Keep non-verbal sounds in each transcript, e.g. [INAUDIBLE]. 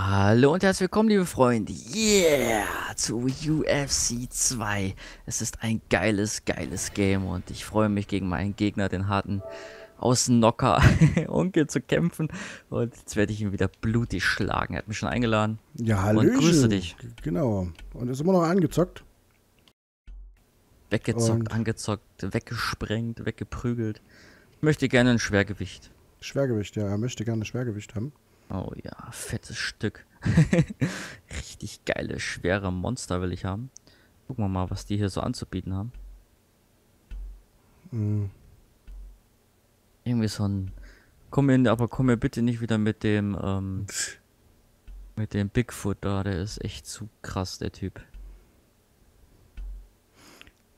Hallo und herzlich willkommen, liebe Freunde. Yeah! Zu UFC 2. Es ist ein geiles, geiles Game und ich freue mich gegen meinen Gegner, den harten Außennocker Onkel [LAUGHS] zu kämpfen. Und jetzt werde ich ihn wieder blutig schlagen. Er hat mich schon eingeladen. Ja, hallo. Und grüße dich. Genau. Und ist immer noch angezockt. Weggezockt, und angezockt, weggesprengt, weggeprügelt. Ich möchte gerne ein Schwergewicht. Schwergewicht, ja. Er möchte gerne Schwergewicht haben. Oh ja, fettes Stück. [LAUGHS] Richtig geile, schwere Monster will ich haben. Gucken wir mal, was die hier so anzubieten haben. Mm. Irgendwie so ein. Komm mir, aber komm mir bitte nicht wieder mit dem, ähm, mit dem Bigfoot da, der ist echt zu krass, der Typ.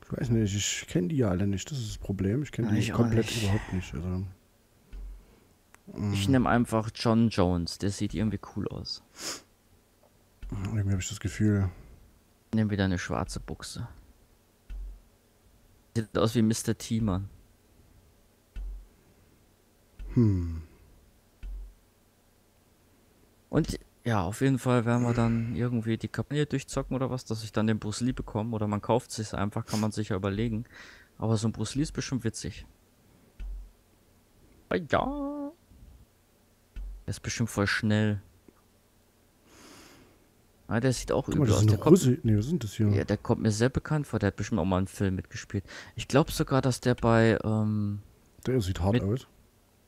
Ich weiß nicht, ich kenne die ja alle nicht, das ist das Problem. Ich kenne die komplett nicht. überhaupt nicht. Also. Ich nehme einfach John Jones, der sieht irgendwie cool aus. Irgendwie habe ich das Gefühl. Ich nehme wieder eine schwarze Buchse. Sieht aus wie Mr. T, Mann. Hm. Und ja, auf jeden Fall werden wir dann irgendwie die Kampagne durchzocken oder was, dass ich dann den Bruce Lee bekomme. Oder man kauft sich einfach, kann man sich ja überlegen. Aber so ein Bruce Lee ist bestimmt witzig. Ja. Der ist bestimmt voll schnell. Ah, der sieht auch übel aus. Der kommt, nee, was sind das hier? Ja, der kommt mir sehr bekannt vor. Der hat bestimmt auch mal einen Film mitgespielt. Ich glaube sogar, dass der bei. Ähm, der sieht hart mit, aus.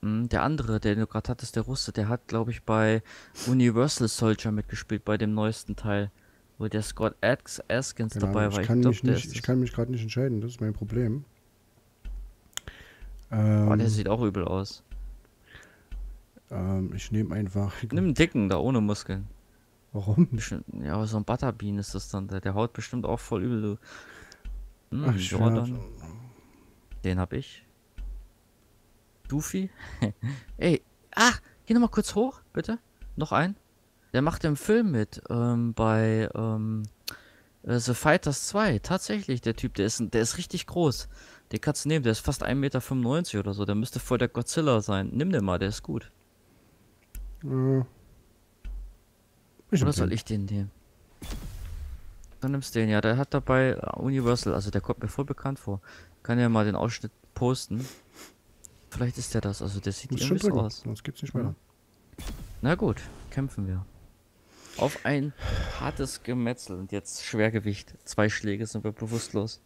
Mh, hm, der andere, der du gerade hattest, der Russe, der hat, glaube ich, bei Universal Soldier mitgespielt, bei dem neuesten Teil. Wo der Scott Ask Askins genau, dabei war. Ich kann, ich, glaub, mich, nicht, ich kann mich gerade nicht entscheiden, das ist mein Problem. Ähm, oh, der sieht auch übel aus. Ähm, ich nehme einfach. [LAUGHS] Nimm einen dicken, da ohne Muskeln. Warum? Bestimmt, ja, so ein Butterbean ist das dann. Der, der haut bestimmt auch voll übel. Hm, Ach, Jordan. Den hab ich. Doofy. [LAUGHS] Ey, ach, geh nochmal kurz hoch, bitte. Noch ein. Der macht im Film mit, ähm, bei, ähm, äh, The Fighters 2. Tatsächlich, der Typ, der ist, der ist richtig groß. Den kannst du nehmen, der ist fast 1,95 Meter oder so. Der müsste voll der Godzilla sein. Nimm den mal, der ist gut. Äh, Oder soll ich den nehmen? Dann nimmst du den, ja. Der hat dabei Universal, also der kommt mir voll bekannt vor. Kann ja mal den Ausschnitt posten. Vielleicht ist der das, also der sieht irgendwie so aus. Sonst geht's nicht weiter. Na gut, kämpfen wir. Auf ein hartes Gemetzel und jetzt Schwergewicht. Zwei Schläge sind wir bewusstlos.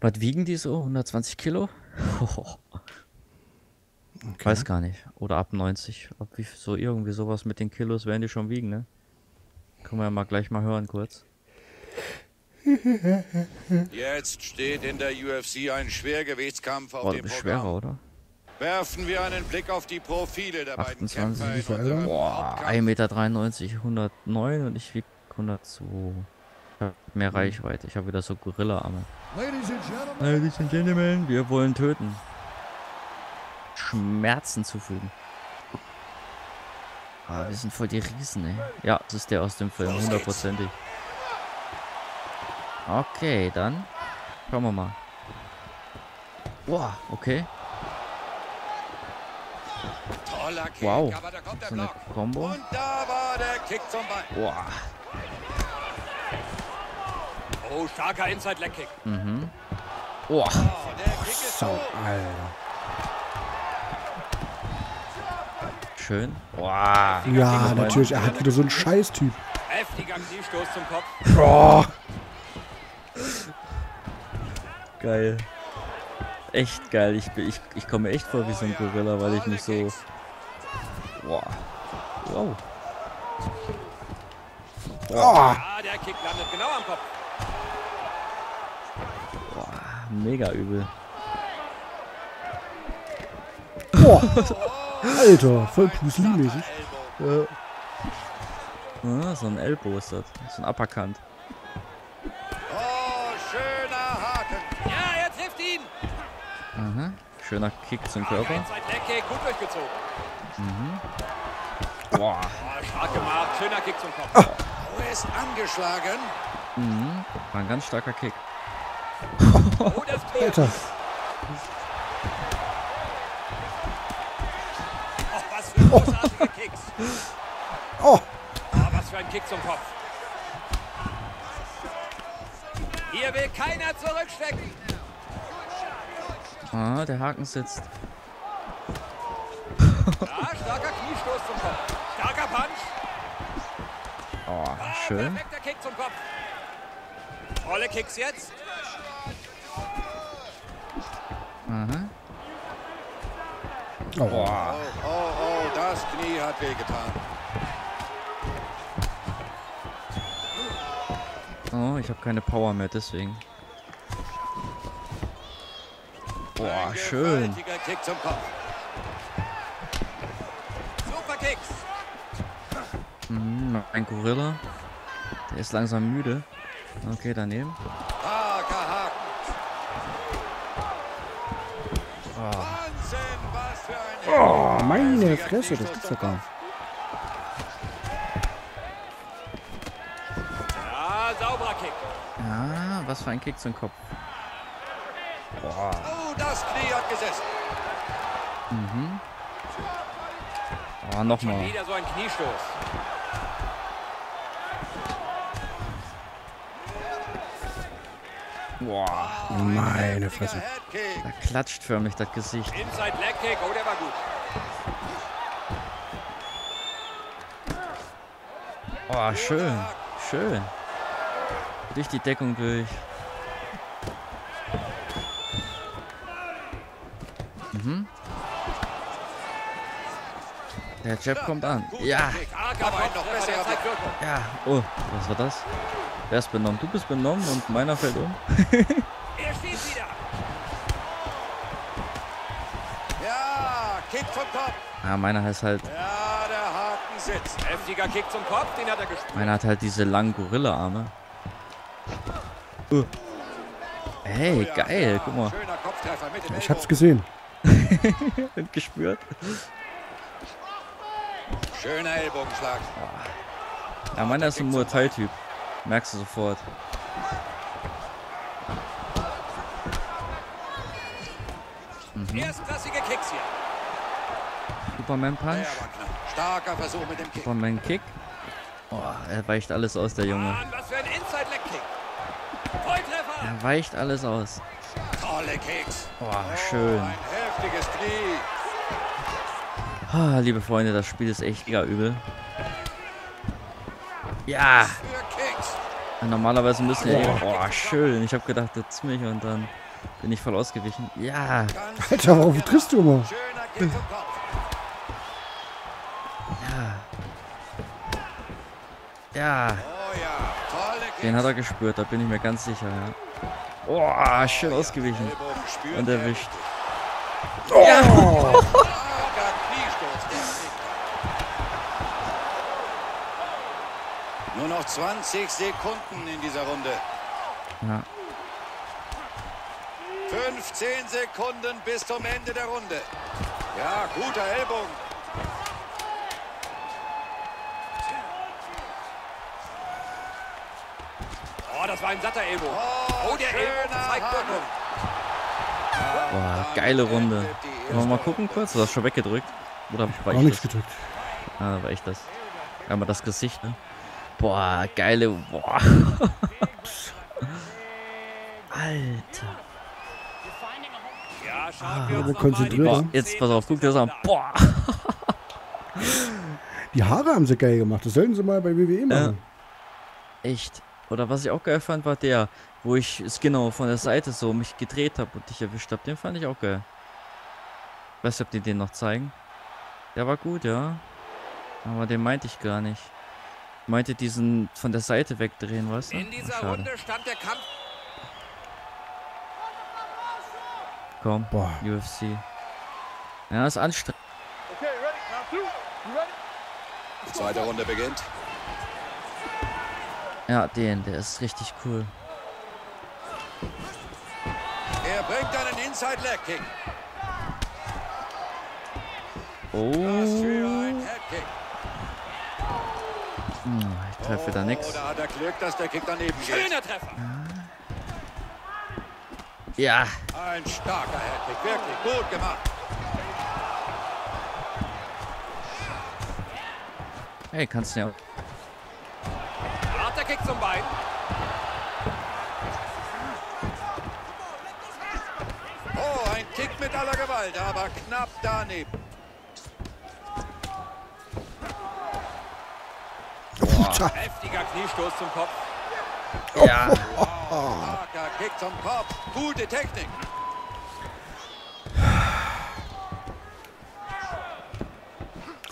Was wiegen die so? 120 Kilo? [LAUGHS] Okay. Weiß gar nicht. Oder ab 90. Ob wie, so irgendwie sowas mit den Kilos werden die schon wiegen, ne? Können wir ja mal gleich mal hören kurz. Jetzt steht in der UFC ein Schwergewichtskampf auf oh, dem Programm. schwerer, oder? Werfen wir einen Blick auf die Profile der 28, beiden Kämpfer. Boah, 1,93 Meter, 109 und ich wiege 102. Ich habe mehr Reichweite. Ich habe wieder so Gorilla-Arme. Ladies and Gentlemen, wir wollen töten. Schmerzen zufügen. Ah, wir sind voll die Riesen, ey. Ja, das ist der aus dem Film, hundertprozentig. Okay, dann schauen wir mal. Boah, okay. wow. So eine Combo. Und da war der Kick zum Ball. Boah. Oh, starker Inside-Leg-Kick. Mhm. Boah. Oh, der Kick ist so. Alter. Schön. Boah. Ja, natürlich. Er hat wieder so einen Scheiß-Typ. Heftiger Kniestoß zum Kopf. Boah. Geil. Echt geil. Ich, ich, ich komme echt vor wie so ein Gorilla, weil ich mich so... Boah. Wow. Boah. Ja, der Kick landet genau am Kopf. Boah, mega übel. Boah. [LAUGHS] Alter, voll Bruce Lee-mäßig. Ja. Ah, so ein Elbow ist das. So ein Uppercut. Oh, schöner Haken. Ja, er trifft ihn. Aha. Schöner Kick zum Körper. Gut durchgezogen. Mhm. Boah. Oh, stark gemacht. Schöner Kick zum Kopf. Oh. Oh, ist angeschlagen. Mhm. War ein ganz starker Kick. Oh, das Alter. [LAUGHS] Oh. oh, was für ein Kick zum Kopf. Hier will keiner zurückstecken. Ah, der Haken sitzt. Ja, [LAUGHS] starker Kniestoß zum Kopf. Starker Punch. Oh, schön. Perfekter Kick zum Kopf. Tolle Kicks jetzt. Aha. Oh. Oh, oh, oh, das Knie hat wehgetan. Oh, ich habe keine Power mehr, deswegen. Boah, schön. Kick zum Kopf. Super Kicks. Mhm, ein Gorilla. Der ist langsam müde. Okay, daneben. Meine Fresse, das gibt's doch gar nicht. Ja, sauberer Kick. Ja, was für ein Kick zum Kopf. Boah. Oh, das Knie hat gesessen. Mhm. Oh, nochmal. Wieder so ein Kniestoß. Boah. Meine Fresse. Da klatscht förmlich das Gesicht. Inside Leg Kick, oh, der war gut. Oh, schön. Schön. Durch die Deckung durch. Mhm. Der Jab kommt an. Ja. Ja. Oh, was war das? Wer ist benommen? Du bist benommen und meiner fällt um. [LAUGHS] er steht wieder. Ja, Kick vom Kopf. Ja, meiner heißt halt. Ja, der Haken sitzt. Heftiger Kick zum Kopf, den hat er gespielt. Meiner hat halt diese langen Gorilla-Arme. Uh. Hey, geil, guck mal. Ich hab's gesehen. Und [LAUGHS] gespürt. Schöner Ellbogenschlag. Ja, meiner ist ein Muay Thai-Typ. Merkst du sofort. Mhm. Erstklassige Kicks hier. Superman Punch. Starker Versuch mit dem Kick. Superman Kick. Oh, er weicht alles aus, der Junge. Mann, was für ein. Volltreffer. Er weicht alles aus. Tolle Kicks. Oh, schön. ein heftiges Knie. Ah, liebe Freunde, das Spiel ist echt mega übel. Ja. Normalerweise müssen ja. Oh, schön. Ich habe gedacht, du mich und dann bin ich voll ausgewichen. Ja. Alter, warum triffst du immer? Ja. Ja. Den hat er gespürt, da bin ich mir ganz sicher, ja. Oh, schön ausgewichen. Und erwischt. Oh. Ja. Nur noch 20 Sekunden in dieser Runde. Ja. 15 Sekunden bis zum Ende der Runde. Ja, guter Ellbogen. Oh, das war ein satter Ellbogen. Oh, der Ellbogen zeigt Wirkung. Boah, geile Runde. Wollen wir mal gucken kurz? Du hast schon weggedrückt. Oder war ich nichts gedrückt. Ah, war ich das. Einmal das Gesicht, ne? Boah, geile. Boah. [LAUGHS] Alter. Ja, ah, wir konzentrieren. Boah, jetzt pass auf, guck dir das an. Boah. Die Haare haben sie geil gemacht. Das sollten sie mal bei WWE machen. Äh, echt. Oder was ich auch geil fand, war der, wo ich es genau von der Seite so mich gedreht habe und dich erwischt habe. Den fand ich auch geil. Weißt du, ob die den noch zeigen? Der war gut, ja. Aber den meinte ich gar nicht meinte diesen von der Seite wegdrehen, du? In dieser Ach, Runde stand der Kampf. Komm, Boah. UFC. Ja, ist anstrengend. Okay, ready? Now two. You ready? Die zweite Runde beginnt. Ja, den, der ist richtig cool. Er bringt einen Inside Leg Kick. Oh. Was für ein Head Kick. Hm, ich treffe oh, da nichts. Da hat er Glück, dass der Kick daneben geht. Schöner Treffer. Ja. Ein starker Headkick, wirklich gut gemacht. Hey, kannst du ja. Kick zum Bein. Oh, ein Kick mit aller Gewalt, aber knapp daneben. Boah, heftiger Kniestoß zum Kopf. Ja. Starker Kick zum Kopf. Gute Technik.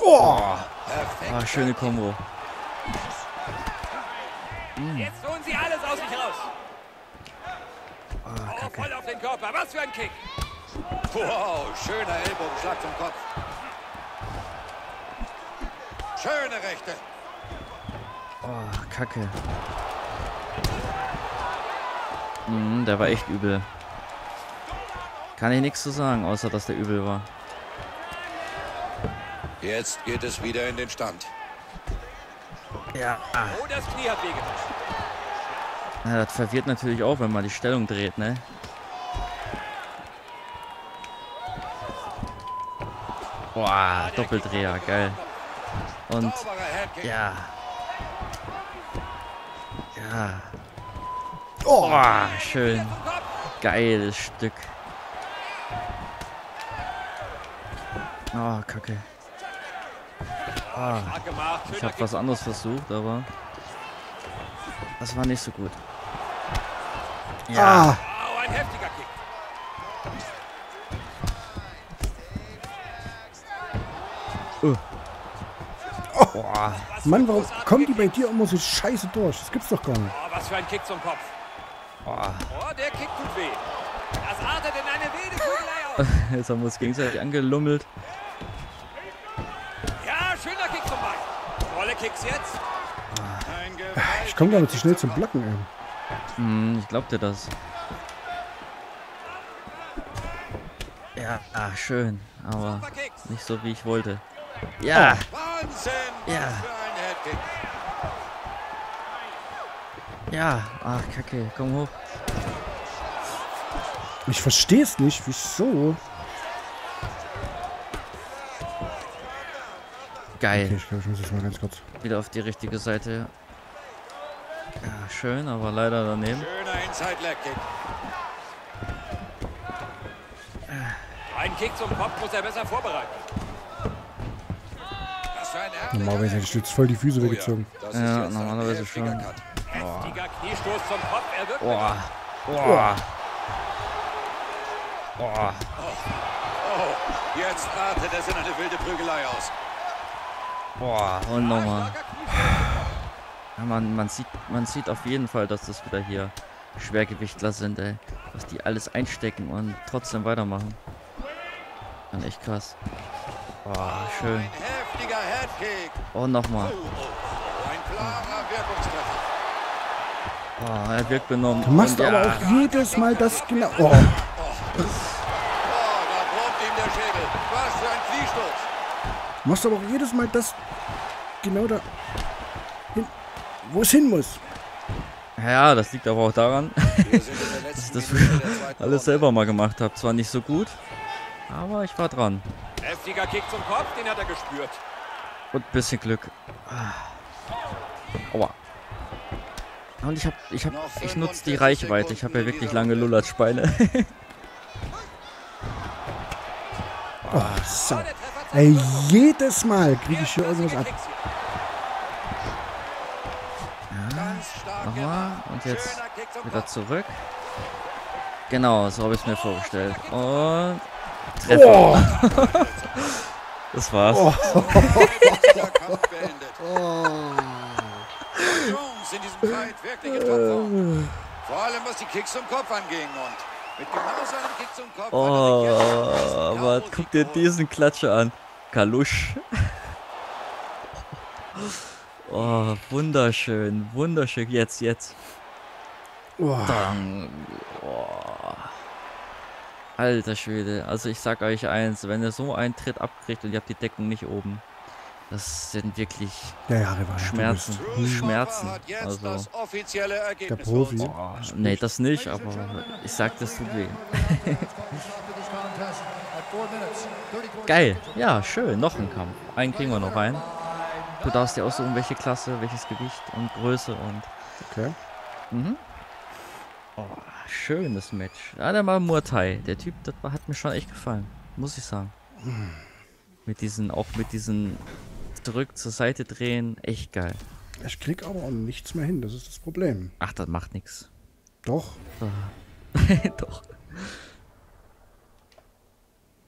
Oh, Perfekt. Ah, schöne Kombo. Jetzt holen sie alles aus sich raus. Oh, voll auf den Körper. Was für ein Kick. Wow, schöner Ellbogenschlag zum Kopf. Schöne Rechte. Oh, Kacke. Mhm, der war echt übel. Kann ich nichts zu sagen, außer dass der übel war. Jetzt geht es wieder in den Stand. Ja. Oh, das Knie hat wehgetan. ja. Das verwirrt natürlich auch, wenn man die Stellung dreht, ne? Boah, Doppeldreher, geil. Und ja. Ja. oh. Boah, schön. Geiles Stück. Oh, Kacke. Ah, ich habe was anderes versucht, aber das war nicht so gut. Ah, heftiger Kick. Boah, Mann, warum kommen die bei dir immer so scheiße durch? Das gibt's doch gar nicht. Oh, was für ein Kick zum Kopf. boah. Oh, der Kick tut weh. Das artet in eine wilde [LAUGHS] Kugelei aus. Jetzt haben wir uns gegenseitig angelummelt. Ja, schöner Kick zum Tolle Kicks jetzt. Ich komme gar nicht so schnell zum Blocken, ey. Hm, ich glaub dir das. Ja, ah, schön, aber nicht so wie ich wollte. Ja, Wahnsinn. Ja. Ja, ach Kacke, komm hoch. Ich verstehe es nicht. Wieso? Okay, Geil, ich glaube, ich muss jetzt mal ganz kurz. wieder auf die richtige Seite. Ja, schön, aber leider daneben. Schöner Inside Leg Kick. Ein Kick zum Kopf muss er besser vorbereiten. Normalerweise hätte ich jetzt voll die Füße weggezogen. Das Ja, normalerweise schon. Heftiger Kniestoß zum Kopf. Er wird Boah, boah. Boah, Oh, jetzt artet es in eine wilde Prügelei aus. Boah, und nochmal. Starker Kniestoß. Ja, man, man, sieht, man sieht auf jeden Fall, dass das wieder hier Schwergewichtler sind, ey. Dass die alles einstecken und trotzdem weitermachen. Dann echt krass. Boah, schön. Und nochmal. Oh, oh. Wirkungstreffer. Oh, er wirkt benommen. Du machst und aber ja, auch jedes Mal das genau. Oh, Oh, da brummt ihm der Schädel. Was für ein Kniestoß. du machst aber auch jedes Mal das genau da hin, wo es hin muss. Ja, das liegt aber auch daran, [LAUGHS] dass ich das früher alles selber mal gemacht habe. Zwar nicht so gut, aber ich war dran. Heftiger Kick zum Kopf, den hat er gespürt. Und ein bisschen Glück. Aua. Und ich hab, ich hab, ich nutze die 45 Reichweite. Ich habe ja wirklich lange Runde. Lullertspeine. Oh, [LAUGHS] so. Ey, jedes Mal kriege ich hier irgendwas ab. Stark Nochmal. Und jetzt wieder zurück. Genau, so habe ich es mir vorgestellt. Und Treffer. Oh, [LAUGHS] Das war's. [LAUGHS] Beendet. Jones in diesem Fight wirklich in Topform. Vor allem was die Kicks zum Kopf anging und Oh, er aber guck dir diesen Klatscher an. Kalusch. [LAUGHS] Oh, wunderschön, wunderschön. Jetzt, jetzt. oh. Oh. Alter Schwede. Also ich sag euch eins, wenn ihr so einen Tritt abkriegt und ihr habt die Deckung nicht oben, das sind wirklich Ja, ja, Schmerzen. Truth Schmerzen. Also, das offizielle Ergebnis Der Profi. oh, nee, das nicht, aber ich sag, das tut weh. [LAUGHS] Geil. Ja, schön. Noch ein Kampf. Einen kriegen wir noch rein. Du darfst dir aussuchen, welche Klasse, welches Gewicht und Größe und. Okay. Mhm. Oh, schönes Match. Ja, der mal Muay Thai. Der Typ, das hat mir schon echt gefallen. Muss ich sagen. Mit diesen, auch mit diesen zurück zur Seite drehen, echt geil. Ich krieg aber auch nichts mehr hin, das ist das Problem. Ach, das macht nichts. Doch. [LAUGHS] Doch.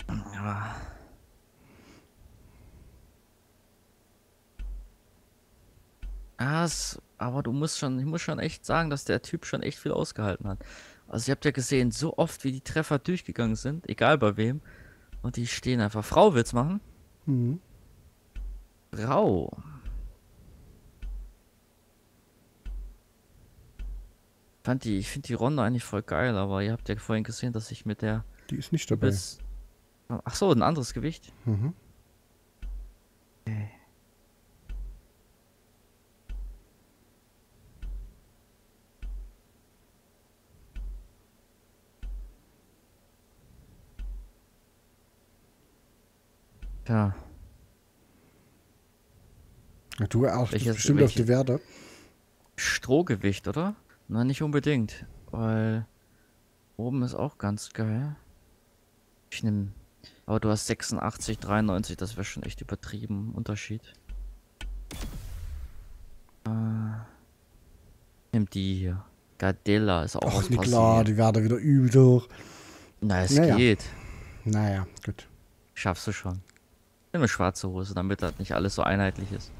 Ja. Ah, es, aber du musst schon, ich muss schon echt sagen, dass der Typ schon echt viel ausgehalten hat. Also ihr habt ja gesehen, so oft wie die Treffer durchgegangen sind, egal bei wem. Und die stehen einfach. Frau will's machen? Mhm. Frau. Fand die, ich finde die Ronde eigentlich voll geil, aber ihr habt ja vorhin gesehen, dass ich mit der Die ist nicht dabei. bis. Ach so, ein anderes Gewicht. Mhm. Tja, Ja, du achtest Welches- bestimmt auf die Werte. Strohgewicht, oder? Na, nicht unbedingt, weil oben ist auch ganz geil. Ich nehme, aber du hast 86, 93, das wäre schon echt übertrieben Unterschied. Äh, nimm die hier. Gardella ist auch Ach, nicht klar, die Werte wieder übel durch. Na, es Naja. geht. Naja, gut. Schaffst du schon. Nimm eine schwarze Hose, damit das nicht alles so einheitlich ist.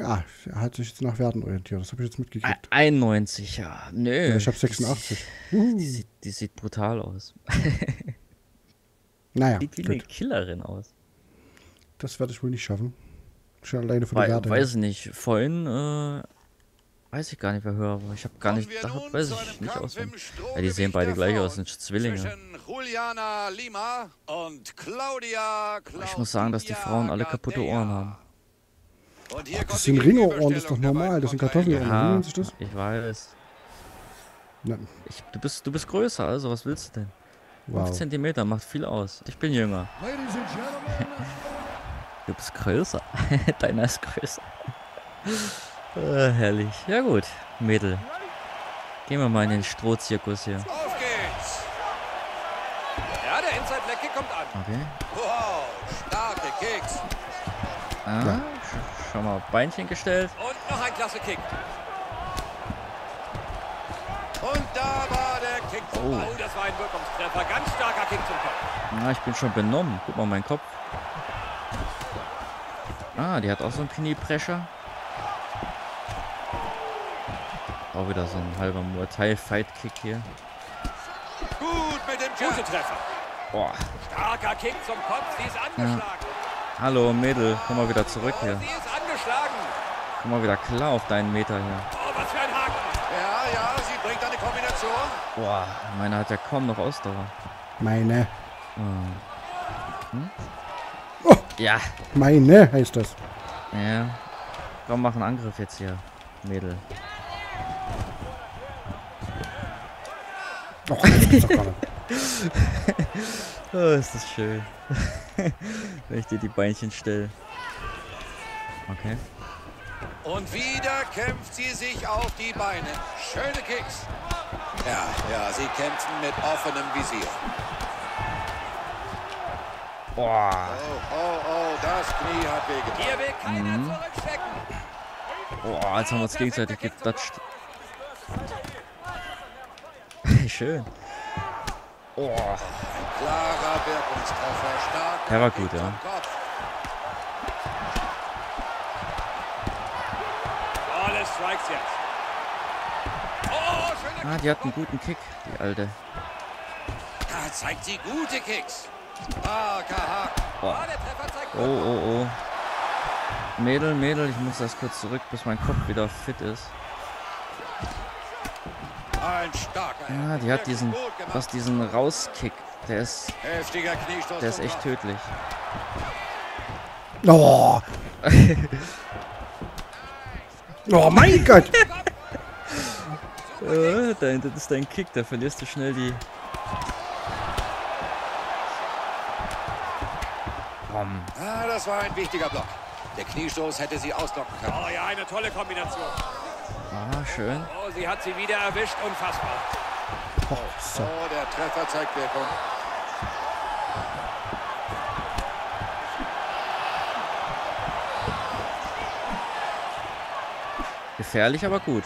Ja, er hat sich jetzt nach Werten orientiert, das habe ich jetzt mitgekriegt. 91, ja. Nö. Ja, ich habe 86. Die sieht, die sieht brutal aus. [LAUGHS] Naja, Sieht wie eine. Killerin aus. Das werde ich wohl nicht schaffen. Schon alleine von der Wei Werte. her. weiß ich nicht. Vorhin, äh, weiß ich gar nicht, wer höher war. Ich habe gar nicht, da weiß ich nicht im Ja, die sehen beide der gleich aus, sind Zwillinge. Zwischen Juliana Lima und Claudia Ich muss sagen, dass die Frauen alle kaputte Ohren haben. Und hier kommt Das sind Ringerohren, das ist doch normal. Das sind. Wie Ja, nennt sich das? ich weiß. Ich, du, bist, du bist größer, also was willst du denn? 5 wow. Zentimeter macht viel aus. Ich bin jünger. [LAUGHS] Du bist größer. [LAUGHS] Deiner ist größer. äh, herrlich. Ja gut, Mädel. Gehen wir mal in den Strohzirkus hier. Auf geht's! Ja, der Inside Leg Kick kommt an. Okay. Wow, starke Kicks. Ah, Ja. Sch schon mal Beinchen gestellt. Und noch ein klasse Kick. Und da war der Kick zum Oh. Ball. Oh, das war ein Wirkungstreffer. Ganz starker Kick zum Kopf. Ah, ich bin schon benommen. Guck mal, mein Kopf. Ah, die hat auch so einen Knieprescher. Auch wieder so ein halber Muay Thai Fight Kick hier. Gut mit dem Gute Treffer. Boah. Starker Kick zum Kopf. Sie ist angeschlagen. Hallo Mädel, komm mal wieder zurück Oh, hier. Komm mal wieder klar auf deinen Meter hier. Oh, was für ein Haken. Ja, ja, sie bringt eine Kombination. Boah, meiner hat ja kaum noch Ausdauer. Meine. Hm? Oh, Ja, meine heißt das. ja. Komm, mach einen Angriff jetzt hier, Mädel. Oh. [LAUGHS] Oh, ist das schön. [LAUGHS] Wenn ich dir die Beinchen stelle. Okay. Und wieder kämpft sie sich auf die Beine. Schöne Kicks. Ja, ja, sie kämpfen mit offenem Visier. Boah. Oh, oh, oh, das Knie hat wehgetan. Hier will keiner zurückstecken. Boah, jetzt haben wir uns gegenseitig geklatscht. [LAUGHS] Schön. Oh, Klarer Wirkungstreffer, stark. Der war gut, ja. Alle Strikes jetzt. Oh, schöne ah, die hat einen guten Kick, die alte. Da zeigt sie gute Kicks. Ah, zeigt Oh, oh, oh. Mädel, Mädel, ich muss erst kurz zurück, bis mein Kopf wieder fit ist. Ein starker Ah, die hat diesen, was diesen Rauskick. Der ist, Heftiger Kniestoß. der ist echt tödlich. Oh. [LAUGHS] oh mein Gott. Äh, dein, das ist dein Kick, da verlierst du schnell die. Komm. Ah, das war ein wichtiger Block. Der Kniestoß hätte sie auslocken können. Oh ja, eine tolle Kombination. Ah, schön. Oh, sie hat sie wieder erwischt. Unfassbar. Oh, so. oh der Treffer zeigt Wirkung. Gefährlich, aber gut.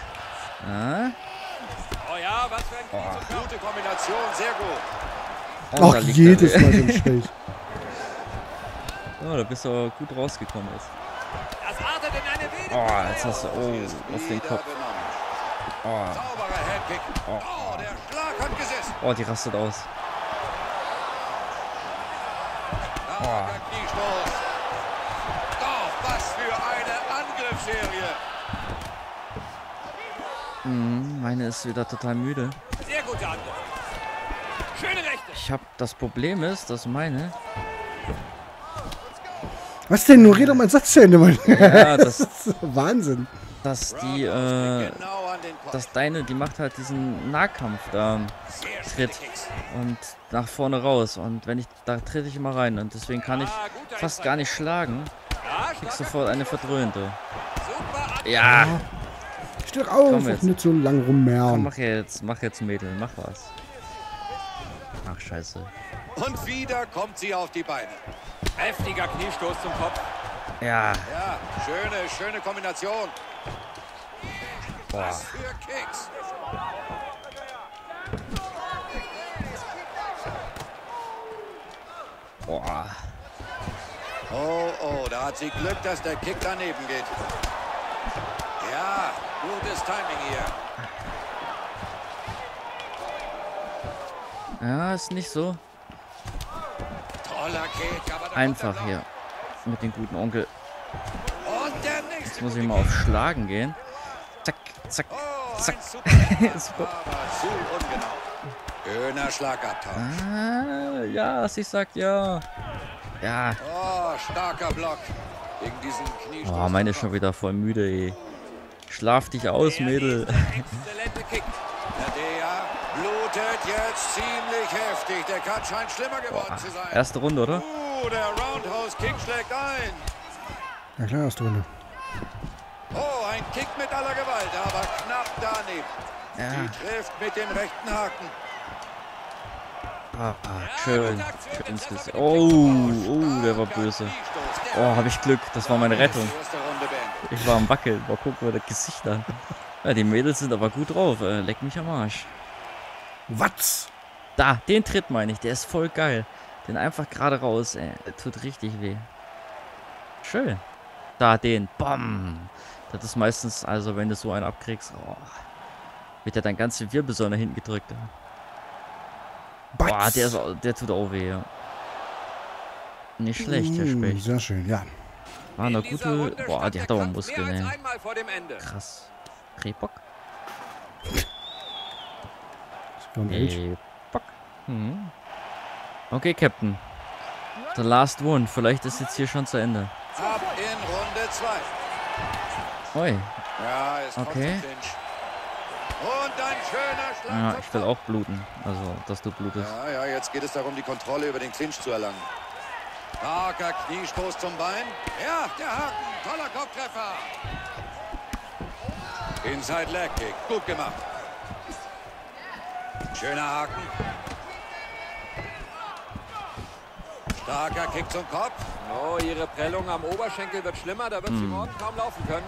Ah. Oh ja, was für ein oh. Gute Kombination, sehr gut. Oh, Ach, jedes Mal so schlecht. [LAUGHS] Oh, da bist du aber gut rausgekommen jetzt. Das artet in eine wilde Oh, jetzt hast du oh, auf den Kopf. Oh. Oh. oh, der Schlag hat gesessen. Oh, die rastet aus. Oh. Kniestoß. Doch, was für eine Angriffsserie. Mhm, meine ist wieder total müde. Sehr guter Angriff. Schöne Rechte. Ich habe das Problem ist, dass meine was denn? Nur red doch mal einen Satz zu Ende, Mann. Ja, [LAUGHS] das, das ist Wahnsinn. Dass die, äh, dass deine, die macht halt diesen Nahkampf da, Tritt und nach vorne raus. Und wenn ich, da trete ich immer rein. Und deswegen kann ich fast gar nicht schlagen. Krieg sofort eine verdröhnte. Ja. Steh auf, nicht so lang rummehren. Komm, mach jetzt, mach jetzt Mädel, mach was. Ach, scheiße. Und wieder kommt sie auf die Beine. Heftiger Kniestoß zum Kopf. Ja. Ja, schöne, schöne Kombination. Boah. Was für Kicks. Boah. Oh, oh, da hat sie Glück, dass der Kick daneben geht. Ja, gutes Timing hier. Ja, ist nicht so einfach hier mit dem guten Onkel. Jetzt muss ich mal auf Schlagen gehen. Zack, zack, oh, zack. [LAUGHS] Schöner Schlagabtausch. Ah, ja, sie sagt ja. Ja. Oh, starker Block. Gegen diesen Kniestoß. Oh, meine ist schon wieder voll müde, ey. Schlaf dich aus, Mädel. Exzellente Kick. Der blutet jetzt ziemlich heftig. Der Cut scheint schlimmer geworden Boah. zu sein. Erste Runde, oder? Uh, der Roundhouse Kick schlägt ein. Ja klar, erste Runde. Oh, ein Kick mit aller Gewalt, aber knapp daneben. Ja. Sie trifft mit dem rechten Haken. Ah, ah, schön. schön ins Gesicht. Oh, oh, der war böse. Oh, habe ich Glück. Das war meine Rettung. Ich war am Wackeln. Mal gucken wir das Gesicht an. Ja, die Mädels sind aber gut drauf. Äh, leck mich am Arsch. Was? Da, den Tritt meine ich. Der ist voll geil. Den einfach gerade raus. Ey. Tut richtig weh. Schön. Da, den. Bam. Das ist meistens, also wenn du so einen abkriegst, oh, wird ja dein ganze Wirbelsäule nach hinten gedrückt. Boah, der, ist, der tut auch weh, ja. Nicht schlecht, Herr Specht. Sehr schön, ja. War eine gute... Boah, die hat aber Muskeln, ey. Krass. Rehbock? Rehbock. Hm. Okay, Captain. The last one. Vielleicht ist jetzt hier schon zu Ende. Ab in Runde 2. Oi. Ja, ist okay. Und ein schöner Schlag. Ja, ich will auch bluten. Also, dass du blutest. Ja, ja, jetzt geht es darum, die Kontrolle über den Clinch zu erlangen. Starker Kniestoß zum Bein. Ja, der Haken. Toller Kopftreffer. Inside Leg Kick. Gut gemacht. Schöner Haken. Starker Kick zum Kopf. Oh, ihre Prellung am Oberschenkel wird schlimmer. Da wird hm. sie morgen kaum laufen können.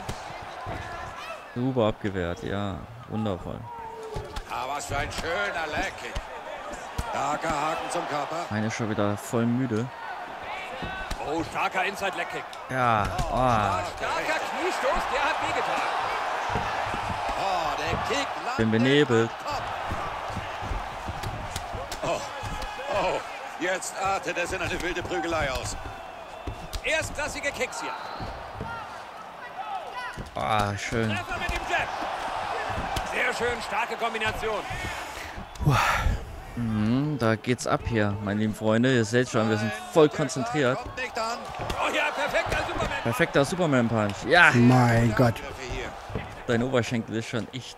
Super abgewehrt, ja. Wundervoll. Ah, was für ein schöner Leg-Kick. Starker Haken zum Körper. Eine schon wieder voll müde. Oh, starker Inside-Leg-Kick. Ja. Oh. Starker Kniestoß, der hat wehgetan. Oh, der Kick Bin benebelt. Oh, oh, jetzt artet es in eine wilde Prügelei aus. Erstklassige Kicks hier. Ah, oh, schön. Treffer mit dem Jab. Sehr schön, starke Kombination. Mhm, da geht's ab hier, meine lieben Freunde. Ihr seht schon, wir sind voll konzentriert. Oh ja, perfekter Superman. Perfekter Superman-Punch. Ja. Mein Gott. Dein Oberschenkel ist schon echt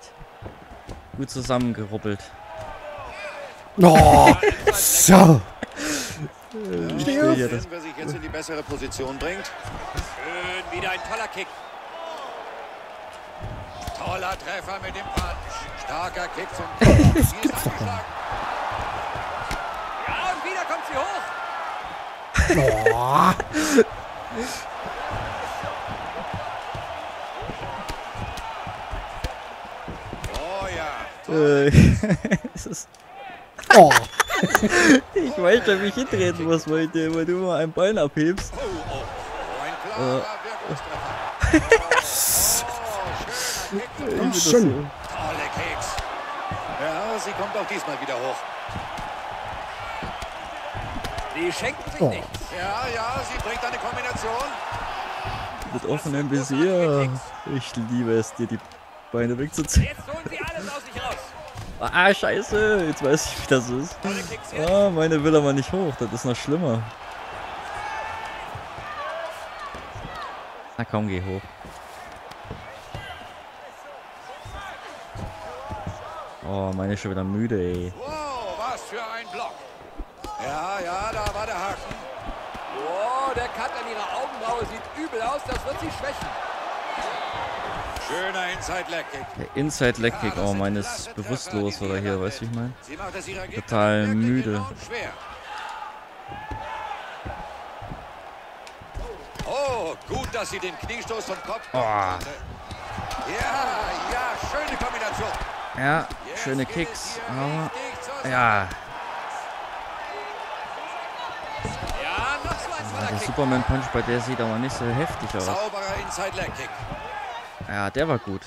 gut zusammengeruppelt. Oh, so. Ich stehe auf. Sehen, wer sich jetzt in die bessere Position bringt. Schön, wieder ein toller Kick. Toller Treffer mit dem Punch. Starker Kick zum [LAUGHS] Tor. ja, und wieder kommt sie hoch. Boah. oh ja. [LAUGHS] Äh, [LAUGHS] oh. Ich weiß schon, wie ich hintreten muss weil du immer ein Bein abhebst. Oh, oh. oh äh. Oh, schön. Ja, sie kommt auch diesmal wieder hoch. Die schenken sich oh. nichts. Ja, ja, sie bringt eine Kombination. Mit offenem Visier. Ich liebe es, dir die Beine wegzuziehen. Jetzt holen sie Ah, scheiße. Jetzt weiß ich, wie das ist. Ah, meine will aber nicht hoch. Das ist noch schlimmer. Na komm, geh hoch. Oh, meine ist schon wieder müde, ey. Wow, was für ein Block. Ja, ja, da war der Haken. Wow, der Cut an ihrer Augenbraue sieht übel aus. Das wird sie schwächen. Schöner Inside-Leg-Kick. Der Inside-Leg-Kick, oh, meine ist bewusstlos oder hier, weißt du, wie ich meine? Total müde. Oh, gut, dass sie den Kniestoß vom Kopf oh. Ja, ja, schöne Kombination. Ja, schöne Kicks, aber ja. Ja, der Superman Punch bei der sieht aber nicht so heftig aus. Sauberer Inside Leg Kick. Ja, der war gut.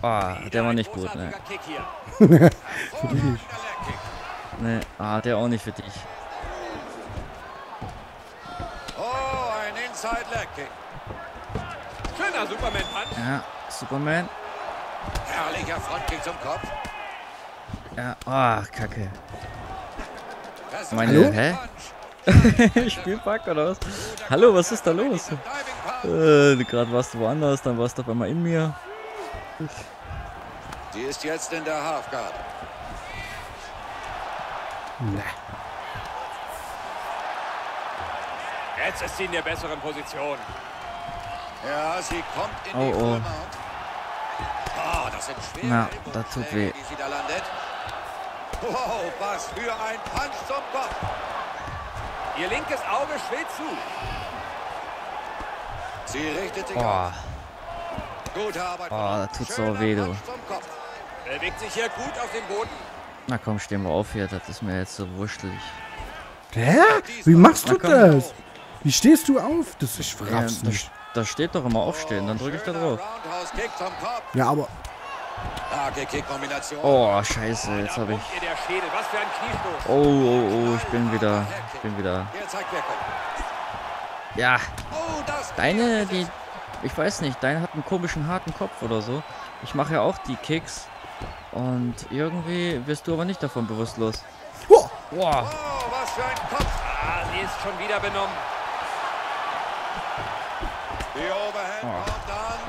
Ah, oh, der war nicht gut, ne. [LAUGHS] für dich nicht. Ne, ah, der auch nicht für dich. Oh, ein Inside Leg Kick. Schöner Superman Punch. Ja, Superman. Herrlicher Frontkick zum Kopf. Ja, ah, oh, Kacke. Meine, Hallo? hä? [LAUGHS] Spielpack oder was? Hallo, was ist da los? Äh, Gerade warst du woanders, dann warst du auf einmal in mir. Sie ist jetzt in der Halfguard. Na. Jetzt ist sie in der besseren Position. Ja, sie kommt in oh, die oh. Oh, das sind schwere Na, das tut weh. Die sie da landet. Wow, was für ein Punch zum Kopf. Ihr linkes Auge schwillt zu. Sie richtet sich oh. Gute Arbeit. Oh, das tut so weh, du. Bewegt sich hier gut auf dem Boden. Na komm, stehen wir auf hier. Das ist mir jetzt so wurstelig. Hä? Wie machst du das? Wie stehst du auf? Das ich raff's ja, nicht. Da steht doch immer aufstehen, dann drücke ich da drauf. Ja, aber. Oh, scheiße, jetzt habe ich. Oh, oh, oh, ich bin wieder. Ich bin wieder. Ja. Deine, die. Ich weiß nicht, deine hat einen komischen harten Kopf oder so. Ich mache ja auch die Kicks. Und irgendwie wirst du aber nicht davon bewusstlos. Wow. wow. was für ein Kopf. Ah, sie ist schon wieder benommen. Die Overhand oh. kommt dann.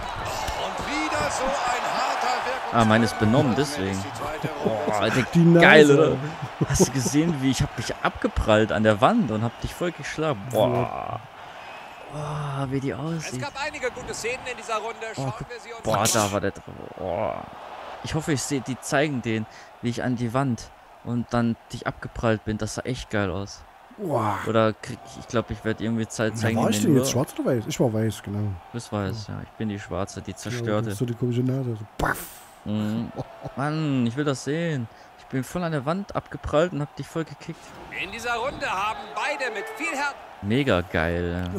Und wieder so ein harter Wirkung. Ah, meine ist benommen, deswegen. Oh, Alter, geil, oder? Hast du gesehen, wie ich hab mich abgeprallt an der Wand und hab dich voll geschlagen. Boah. Boah, wie die aussieht. Es gab einige gute Szenen in dieser Runde. Schauen oh, wir sie uns Boah, da war der drauf. Oh. Ich hoffe, ich sehe, die zeigen den, wie ich an die Wand und dann dich abgeprallt bin. Das sah echt geil aus. Wow. Oder krieg, ich glaube, ich werde irgendwie Zeit zeigen. war ich denn jetzt? Schwarz oder weiß? Ich war weiß, genau. Du bist weiß, ja. Ich bin die Schwarze, die zerstörte. Ja, so die komische Nase. So, paff. Mhm. [LAUGHS] Mann, ich will das sehen. Ich bin voll an der Wand abgeprallt und hab dich voll gekickt. In dieser Runde haben beide mit viel Herz. Mega geil.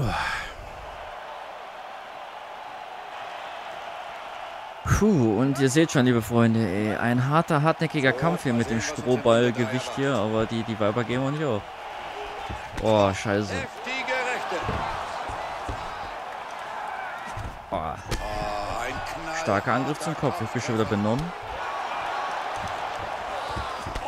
Puh, und ihr seht schon, liebe Freunde, ey, ein harter, hartnäckiger Kampf hier mit dem Strohballgewicht hier, aber die, die Weiber gehen wir nicht auf. Oh, scheiße. Oh. Starker Angriff zum Kopf. Ich bin schon wieder benommen.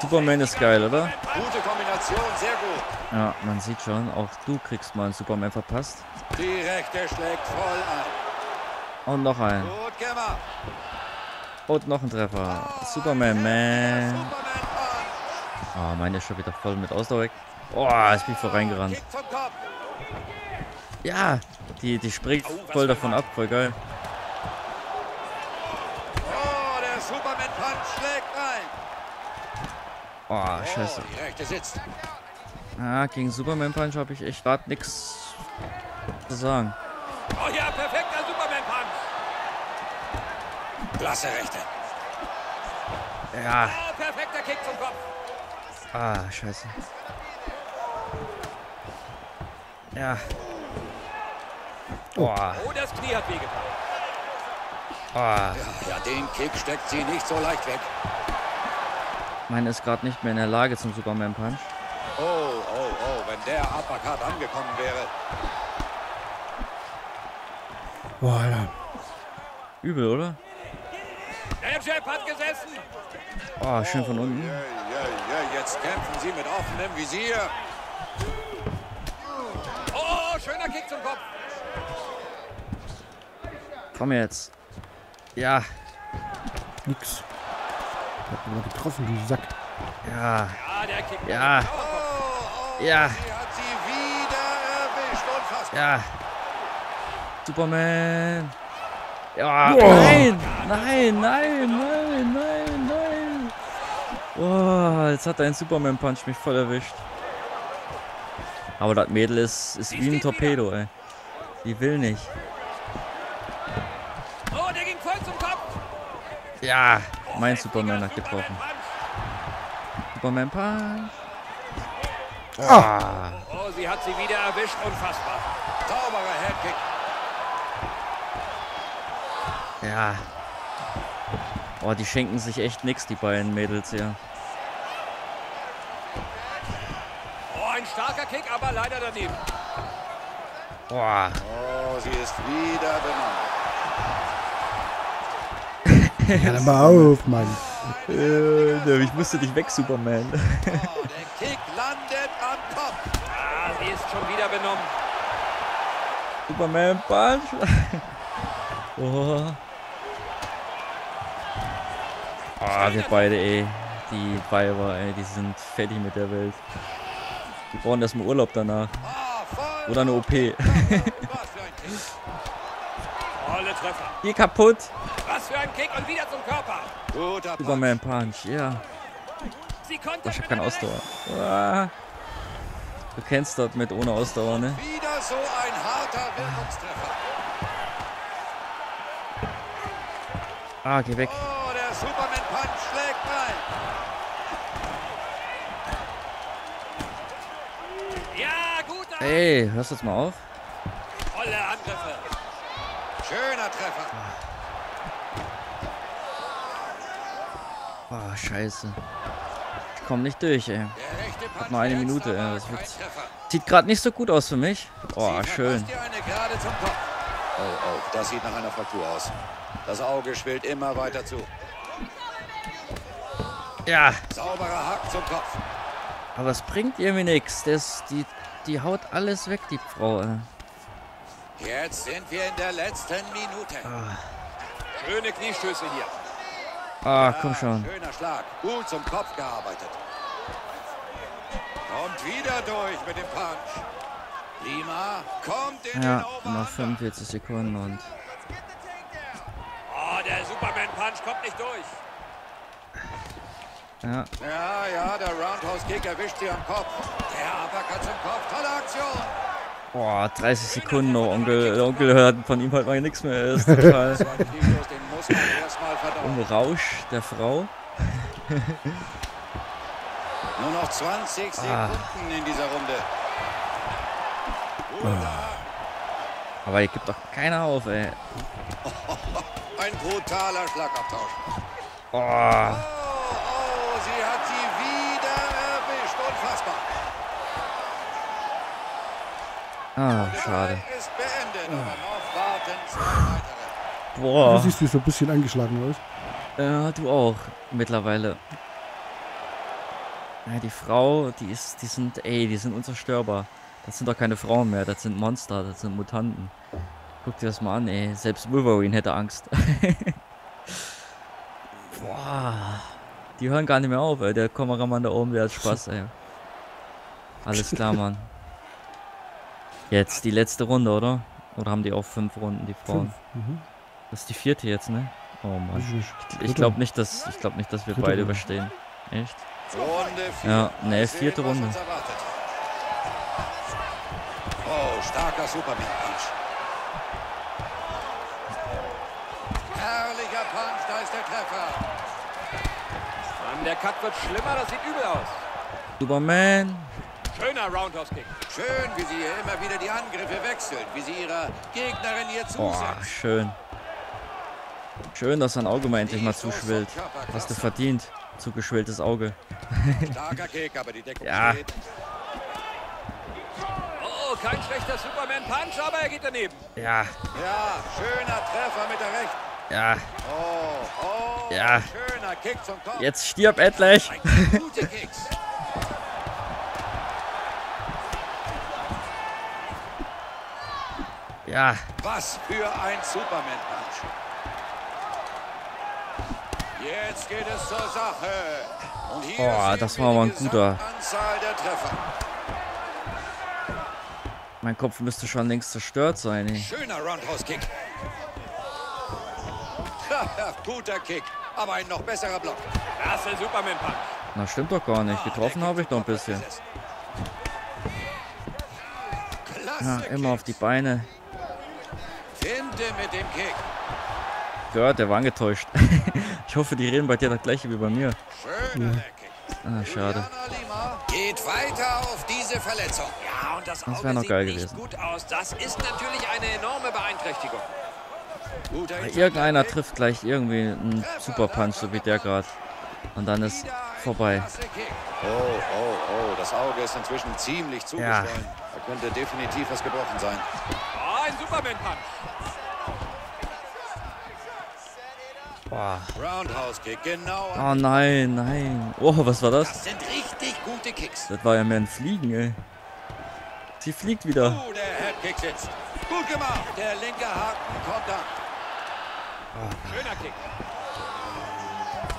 Superman ist geil, oder? Gute Kombination, sehr gut. Ja, man sieht schon, auch du kriegst mal einen Superman verpasst. Die rechte schlägt voll an. Und noch ein. Gut gemacht. Und noch ein Treffer. Superman, man. Oh, meine ist schon wieder voll mit Ausdauer weg. Oh, jetzt bin voll reingerannt. Ja, die, die springt oh, voll davon ab, voll geil. Oh, der Superman Punch schlägt ein. Oh, scheiße. Ah, gegen Superman Punch habe ich echt gerade nichts zu sagen. Oh ja, perfekter Superman Punch. Klasse rechte. Ja. Oh, perfekter Kick zum Kopf. Ah, scheiße. Ja. Oh, oh das Knie hat wehgetan. Oh. Ja, ja, den Kick steckt sie nicht so leicht weg. Meine ist gerade nicht mehr in der Lage zum Superman Punch. Oh, oh, oh, wenn der Uppercut angekommen wäre. Boah, Alter. Übel, oder? Der Jab hat gesessen. Oh, schön von unten. Ja, ja, ja, jetzt kämpfen sie mit offenem Visier. Oh, schöner Kick zum Kopf. Komm jetzt. Ja. Nix. Hat mal getroffen, du Sack. Ja. Ja. Ja. Ja. Superman. Ja. Boah. Nein. Nein, nein, nein, nein, nein. Oh, jetzt hat ein Superman Punch mich voll erwischt. Aber das Mädel ist, ist wie ein Torpedo, ey. Die will nicht. Oh, der ging voll zum Kopf. Ja, mein Superman hat getroffen. Superman Punch. Ah. Oh, sie hat sie wieder erwischt. Unfassbar. Sauberer Headkick. Ja. Oh, die schenken sich echt nichts, die beiden Mädels hier. Oh, ein starker Kick, aber leider daneben. Boah. Oh, sie ist wieder benommen. Hör mal auf, Mann. Äh, ich musste dich weg, Superman. [LAUGHS] der Kick landet am Kopf. Ah, sie ist schon wieder benommen. Superman Punch. [LAUGHS] oh. Ah, wir beide, ey. Die Weiber, ey, die sind fertig mit der Welt. Die brauchen erstmal Urlaub danach. Oder eine OP. Hier [LAUGHS] kaputt. Was für ein Kick und wieder zum Körper. Guter Superman Punch, ja. Sie konnte ich hab keine Ausdauer. Ah. Du kennst das mit ohne Ausdauer, ne? Wieder so ein harter Wirkungstreffer. Ah, geh weg. Oh, der Superman Punch schlägt rein. Ja, gut. Ey, hörst du jetzt mal auf? Tolle Angriffe. Schöner Treffer. Oh, scheiße. Ich komm nicht durch, ey. Hat noch eine Minute, ey. Das. Sieht gerade nicht so gut aus für mich. Oh, schön. Oh, oh, das sieht nach einer Fraktur aus. Das Auge schwillt immer weiter zu. Ja. Sauberer Hack zum Kopf. Aber es bringt irgendwie nichts. Die, die haut alles weg, die Frau. Ey. Jetzt sind wir in der letzten Minute. Ah. Schöne Kniestöße hier. Ah, komm schon. Schöner Schlag. Gut zum Kopf gearbeitet. Kommt wieder durch mit dem Punch. Lima kommt in ja, den noch 45 Sekunden und... Oh, der Superman-Punch kommt nicht durch. Ja. Ja, ja, der Roundhouse-Kick erwischt sie am Kopf. Der Uppercut zum Kopf. Tolle Aktion. Boah, 30 Sekunden noch. Onkel, Onkel hört von ihm halt mal nichts mehr. Ist [LAUGHS] total im Rausch der Frau. [LAUGHS] Nur noch 20 Sekunden ah. in dieser Runde. Aber ihr gibt doch keiner auf, ey. [LAUGHS] Ein brutaler Schlagabtausch. Oh. oh, oh, sie hat sie wieder erwischt. Unfassbar. Ah, schade. Ist beendet, aber noch warten. Boah. Du siehst du so ein bisschen angeschlagen aus. Ja, du auch. Mittlerweile. Ja, die Frau, die ist, die sind, ey, die sind unzerstörbar. Das sind doch keine Frauen mehr, das sind Monster, das sind Mutanten. Guck dir das mal an, ey. Selbst Wolverine hätte Angst. [LAUGHS] Boah. Die hören gar nicht mehr auf, ey. Der Kameramann da oben, der hat Spaß, ey. Alles klar, Mann. Jetzt die letzte Runde, oder? Oder haben die auch fünf Runden, die Frauen? Mhm. Das ist die vierte jetzt, ne? Oh Mann. Ich, ich glaube nicht, dass ich glaube nicht, dass wir Dritte beide Runde. überstehen. Echt? Ja, ne, vierte Runde. Oh, starker Superman Punch. Herrlicher Punch, da ist der Treffer. Mann, der Cut wird schlimmer, das sieht übel aus. Superman. Schöner Roundhouse-Kick. Schön, wie sie hier immer wieder die Angriffe wechseln, wie sie ihrer Gegnerin hier zusehen. Boah, schön. Schön, dass dein Auge mal endlich mal zuschwillt. Hast du verdient. Zugeschwelltes Auge. Starker Kick, aber die Deckung ja. steht. Oh, kein schlechter Superman-Punch, aber er geht daneben. Ja. Ja, schöner Treffer mit der rechten. Ja. Oh, oh, ja. schöner Kick zum Kopf. Jetzt stirb endlich. Gute Kicks. Ja. Was für ein Superman-Punch. Jetzt geht es zur Sache. Und hier Boah, das war aber ein guter. Mein Kopf müsste schon längst zerstört sein. Ey. Schöner Roundhouse-Kick. Guter Kick, aber ein noch besserer Block. Das ist der Superman-Punch. Na, stimmt doch gar nicht. Getroffen habe ich doch ein bisschen. Ja, immer auf die Beine. Finte mit dem Kick. Gehört, der war angetäuscht. [LAUGHS] ich hoffe, die reden bei dir das gleiche wie bei mir. Ja. Ah, schade. Geht weiter auf diese Verletzung. Ja, und das, das wäre noch geil gewesen. gut aus. Das ist natürlich eine enorme Beeinträchtigung. Irgendeiner trifft gleich irgendwie einen Super Punch, so wie der gerade. Und dann ist vorbei. Oh, oh, oh, das Auge ist inzwischen ziemlich zugeschwollen. Ja. Da könnte definitiv was gebrochen sein. Oh, ein Superman-Punch. Oh nein, nein. Oh, was war das? Das sind richtig gute Kicks. Das war ja mehr ein Fliegen, ey. Sie fliegt wieder. Oh, der Headkick sitzt. Gut gemacht. Der linke Haken kommt an. Oh. Schöner Kick.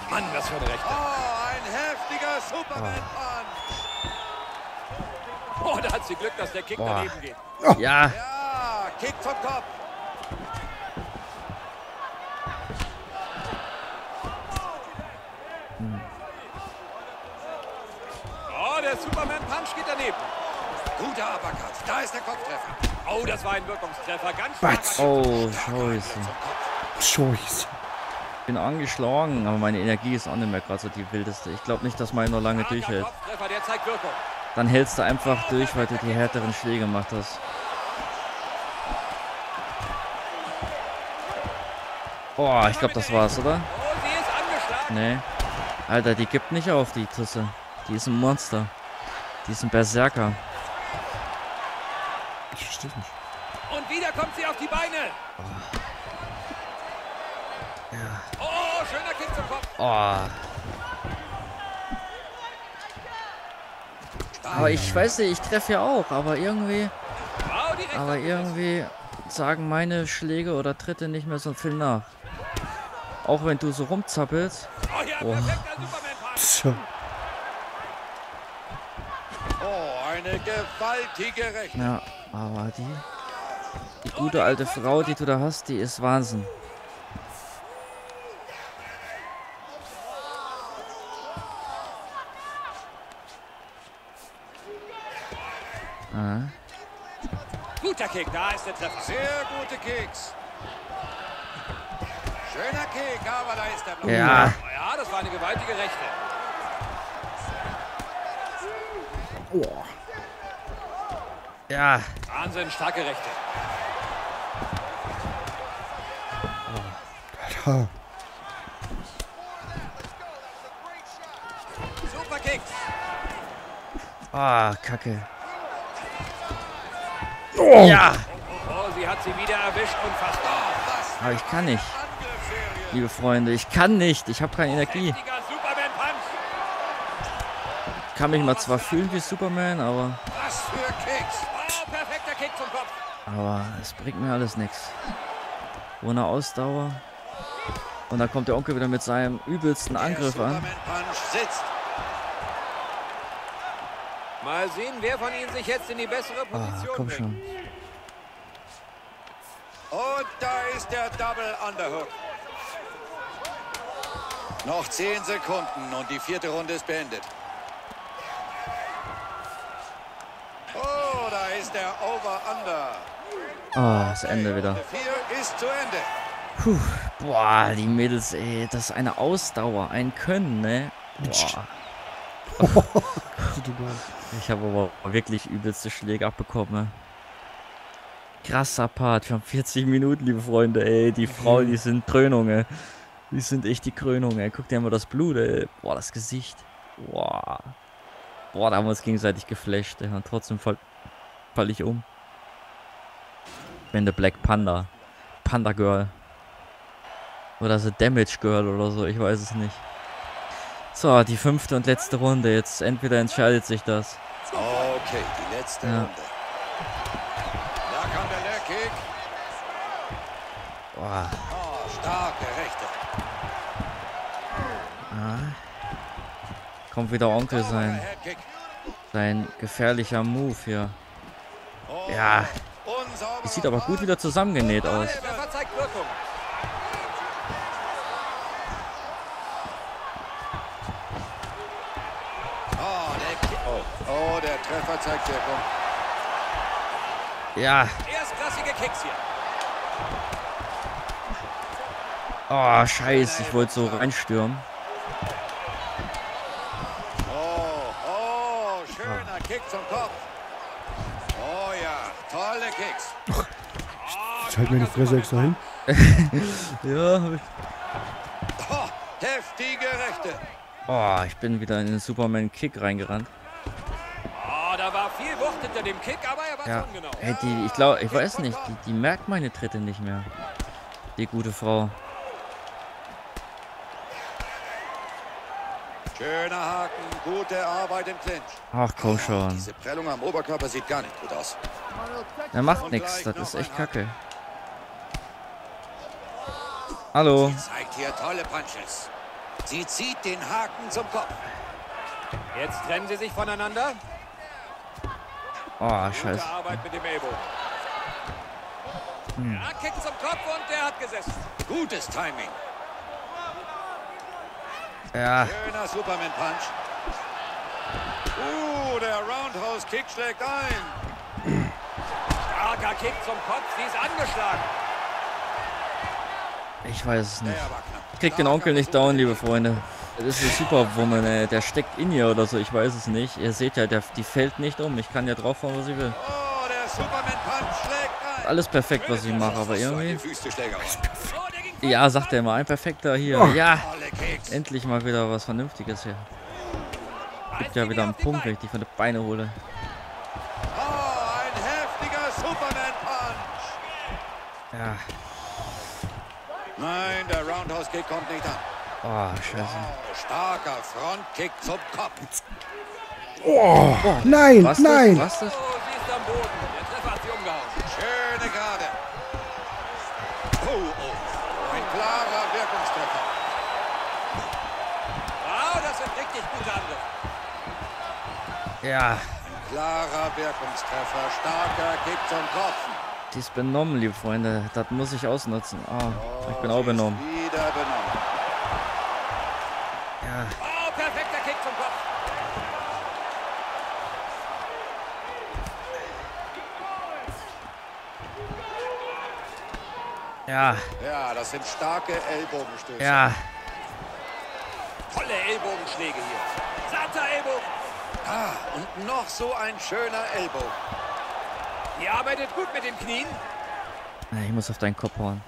Mann, was für eine Rechte. Oh, ein heftiger Superman-Punch. Oh. da hat sie Glück, dass der Kick Boah. daneben geht. Oh. Ja. Ja, Kick zum Kopf. Der Superman-Punch geht daneben. Guter Uppercut. Da ist der Kopftreffer. Oh, das war ein Wirkungstreffer. Ganz Was? Oh, scheiße. Scheiße. Ich bin angeschlagen, aber meine Energie ist auch nicht mehr gerade so die wildeste. Ich glaube nicht, dass meine noch lange durchhält. Dann hältst du einfach durch, weil du die härteren Schläge gemacht hast. Boah, ich glaube, das war's, oder? Oh, nee. Alter, die gibt nicht auf, die Tusse. Die ist ein Monster. Die ist ein Berserker. Ich verstehe nicht. Und wieder kommt sie auf die Beine. Oh. Ja. Oh, schöner Kick zum Kopf. Oh. Aber ich weiß nicht, ich treffe ja auch, aber irgendwie. Aber irgendwie sagen meine Schläge oder Tritte nicht mehr so viel nach. Auch wenn du so rumzappelst. Oh, oh. Eine gewaltige Rechnung. Ja, aber die, die gute alte Frau, die du da hast, die ist Wahnsinn. Ah. Guter Kick, da ist der Treffer. Sehr gute Kicks. Schöner Kick, aber da ist der Block. Ja. Ja, das war eine gewaltige Rechte. Oh. Ja. Wahnsinn, starke Rechte. Oh. Super Kicks. Ah, Kacke. Oh. Ja. Oh, oh, sie hat sie wieder erwischt. Unfassbar. Aber ich kann nicht. Liebe Freunde, ich kann nicht. Ich habe keine Energie. Ich kann mich mal zwar fühlen wie Superman, aber... Was für Kicks. Kick zum Kopf. Aber es bringt mir alles nichts. Ohne Ausdauer. Und dann kommt der Onkel wieder mit seinem übelsten Angriff an. Mal sehen, wer von ihnen sich jetzt in die bessere Ah, Position komm bringt. schon. Und da ist der Double Underhook. Noch 10 Sekunden und die vierte Runde ist beendet. Oh, da ist der Over-Under. Ah, das Ende wieder. Runde 4 ist zu Ende. Puh, boah, die Mädels, ey, das ist eine Ausdauer, ein Können, ne? Boah. [LAUGHS] Ich habe aber wirklich übelste Schläge abbekommen. ne? Krasser Part. Wir haben 40 Minuten, liebe Freunde, ey. Die Frauen, die sind Krönung, ey. Die sind echt die Krönung, ey. Guck dir mal das Blut, ey. Boah, das Gesicht. Boah. Boah, da haben wir uns gegenseitig geflasht, ey. Und trotzdem fall, fall ich um. Ich bin der Black Panda. Panda Girl. Oder The Damage Girl oder so, ich weiß es nicht. So, die fünfte und letzte Runde. Jetzt entweder entscheidet sich das. Okay, die letzte Ja. Runde. Da kam der Leckkick. Boah. Oh, stark, der rechte. Kommt wieder Onkel sein. Sein gefährlicher Move hier. Ja. Das sieht aber gut wieder zusammengenäht aus. Oh, der Treffer zeigt Wirkung. Ja. Erstklassige Kicks hier. Oh, scheiße. Ich wollte so reinstürmen. Oh, oh, schöner Kick zum Kopf. Oh ja, tolle Kicks. Ich halte mir die Fresse extra hin. [LAUGHS] Ja, hab ich. Heftige Rechte. Oh, ich bin wieder in den Superman-Kick reingerannt. Oh, da war viel Wucht hinter dem Kick, aber er war Ja. schon genau. Ey, die, ich glaube, ich weiß nicht, die, die merkt meine Tritte nicht mehr. Die gute Frau. Schöner Haken, gute Arbeit im Clinch. Ach, komm schon. Diese Prellung am Oberkörper sieht gar nicht gut aus. Er macht nichts. Das ist echt kacke. Hallo. Sie zeigt hier tolle Punches. Sie zieht den Haken zum Kopf. Jetzt trennen sie sich voneinander. Oh, Gute scheiße. Arbeit mit dem Ellbogen. Ja, Kick zum Kopf und der hat gesessen. Gutes Timing. Ja. Schöner Superman Punch. Uh, der Roundhouse Kick schlägt ein. Starker Kick zum Kopf, sie ist angeschlagen. Ich weiß es nicht. Ich krieg den Onkel nicht down, liebe Freunde. Das ist ein Superwoman, ey. Der steckt in ihr oder so, ich weiß es nicht. Ihr seht ja, der, die fällt nicht um. Ich kann ja draufhauen, was ich will. Oh, der Superman Punch schlägt ein. Alles perfekt, was ich mache, aber eine irgendwie... Oh, Ja, sagt er immer, ein perfekter hier. Ja, Tolle Kicks. Endlich mal wieder was Vernünftiges hier. Gibt ja wieder einen Punkt, wenn ich die von den Beine hole. Oh, ein heftiger Superman Punch. Ja. Nein, der Roundhouse Kick kommt nicht an. Oh, scheiße. Oh, starker Frontkick zum Kopf. Nein, Was nein! Das? Was das? Oh, sie ist am Boden. Der Treffer hat sie umgehauen. Schöne Gerade. Oh, oh. Ein klarer Wirkungstreffer. Wow, das sind richtig gute Angriffe. Ja. Klarer Wirkungstreffer. Starker Kick zum Kopf. Die ist benommen, liebe Freunde. Das muss ich ausnutzen. Ah, ich bin Oh, auch ist benommen. Wieder benommen. Ja. Oh, perfekter Kick zum Kopf. Ja. Ja, das sind starke Ellbogenstöße. Ja. Tolle Ellbogenschläge hier. Ah, und noch so ein schöner Ellbogen. Die arbeitet gut mit den Knien. Ich muss auf deinen Kopf hauen.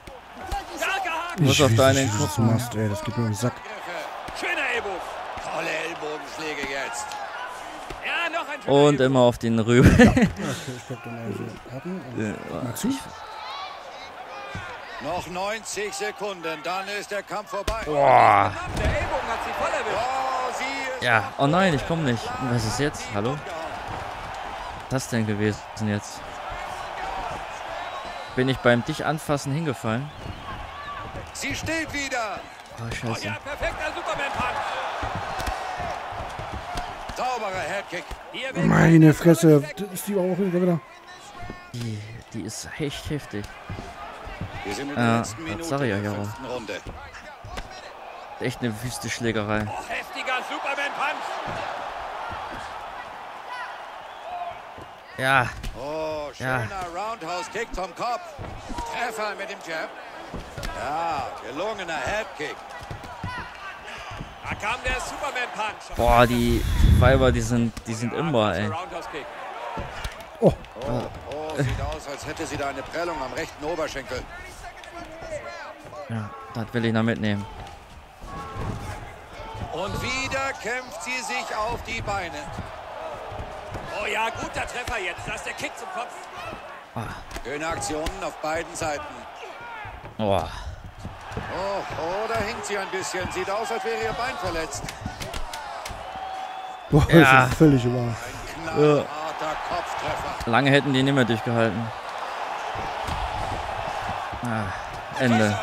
Haken. muss Ich auf deinen nicht, du Kopf hauen. machst, ey. Das geht mir um den Sack. Schöner Ellbogen. Tolle Ellbogenschläge jetzt. Ja, noch ein schöner Und Ellbogen. immer auf den Rüben. Okay, ich glaub dann also Mal zu. Noch 90 Sekunden, dann ist der Kampf vorbei. Boah. Der Ellbogen hat sie voll erwischt. Ist Ja. Oh nein, ich komme nicht. Was ist jetzt? Hallo? Was ist das denn gewesen jetzt? Bin ich beim dich anfassen hingefallen? Sie steht wieder. Oh, Oh scheiße. ja, perfekter Superman-Punch. Sauberer Headkick. Meine Fresse, das ist die auch wieder. Die, die ist echt heftig. Wir sind in der letzten das Minute sag ich der euch aber. Echt eine wüste Schlägerei. Oh, heftiger Superman-Punch. Ja, Oh, Ja. schöner Roundhouse-Kick zum Kopf. Treffer mit dem Jab. Ja, gelungener Headkick. Da kam der Superman-Punch. boah, die Weiber, die sind, die sind immer, ey. Roundhouse-Kick. Oh, oh, sieht aus, als hätte sie da eine Prellung am rechten Oberschenkel. Ja, das will ich noch mitnehmen. Und wieder kämpft sie sich auf die Beine. Oh ja, guter Treffer jetzt. Das ist der Kick zum Kopf. Schöne Aktionen auf beiden Seiten. Boah, Oh, oh, da hinkt sie ein bisschen. Sieht aus, als wäre ihr Bein verletzt. Boah, Ja. das ist völlig wahr. Ein knallharter Kopftreffer. lange hätten die nicht mehr durchgehalten. Ah, Ende.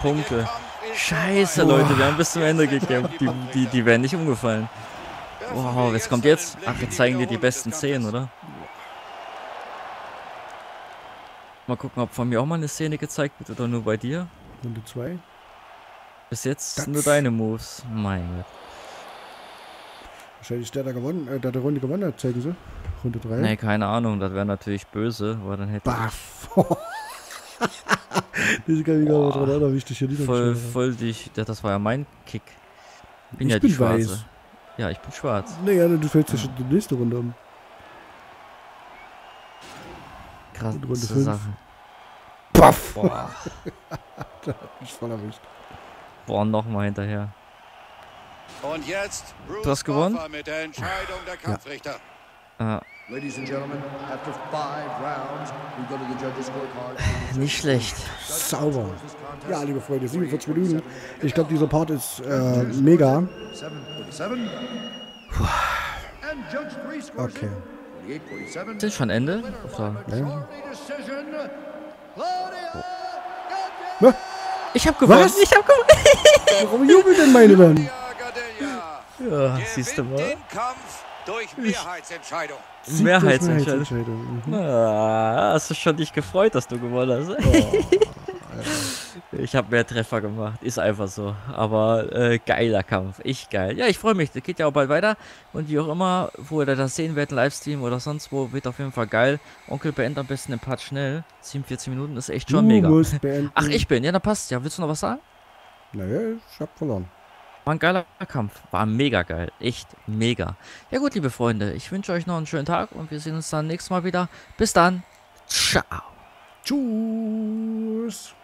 Punkte. Scheiße. Leute, wir haben bis zum Ende gekämpft. Die, die, die wären nicht umgefallen. Wow, was kommt jetzt? Ach, jetzt zeigen dir die besten 10, oder? Mal gucken, ob von mir auch mal eine Szene gezeigt wird oder nur bei dir. Runde 2. Bis jetzt Das- nur deine Moves. Mein Gott. Wahrscheinlich der, der gewonnen, äh, der die Runde gewonnen hat, zeigen sie. Runde 3. Nee, keine Ahnung, das wäre natürlich böse, weil dann hätte Baff. [LAUGHS] Diese kann ich gar nicht dran erinnern, wie ich dich hier voll, voll dich. ja, Das war ja mein Kick. Bin Ich ja bin die Schwarze. weiß. Ja, ich bin schwarz. Naja, du fällst ja schon die nächste Runde um. Krasse Und Runde fünf. Sache. Baff. Boah, [LAUGHS] Ich voll erwischt. boah nochmal hinterher. Und jetzt Bruce Du hast gewonnen? Mit der Entscheidung der Kampfrichter. Ah, Ladies and gentlemen, after five rounds, we go to the judges' scorecard. [SIGHS] nicht schlecht. Sauber. Ja, liebe Freunde, 47 Minuten. Ich glaube, dieser Part ist äh, mega. 747. And Judge 3 scores Okay. it 48-47. Ist das schon Ende? Ja. Na, Ich hab gewonnen. Was? Ich hab gewonnen. warum jubelt denn meine dann? Ja, siehst du mal. Durch Mehrheitsentscheidung. Mehrheitsentscheidung. Mehrheitsentscheidung. Mhm. Ah, hast du schon dich gefreut, dass du gewonnen hast? ich habe mehr Treffer gemacht, ist einfach so. Aber äh, geiler Kampf, ich geil. Ja, ich freue mich, das geht ja auch bald weiter. Und wie auch immer, wo ihr das sehen werdet, Livestream oder sonst wo, wird auf jeden Fall geil. Onkel beendet am besten den Part schnell. 47 Minuten ist echt schon Du mega. musst beenden. Ach, ich bin, ja, dann passt ja. Willst du noch was sagen? Naja, ich hab verloren. War ein geiler Kampf. War mega geil. Echt mega. Ja gut, liebe Freunde, ich wünsche euch noch einen schönen Tag und wir sehen uns dann nächstes Mal wieder. Bis dann. Ciao. Tschüss.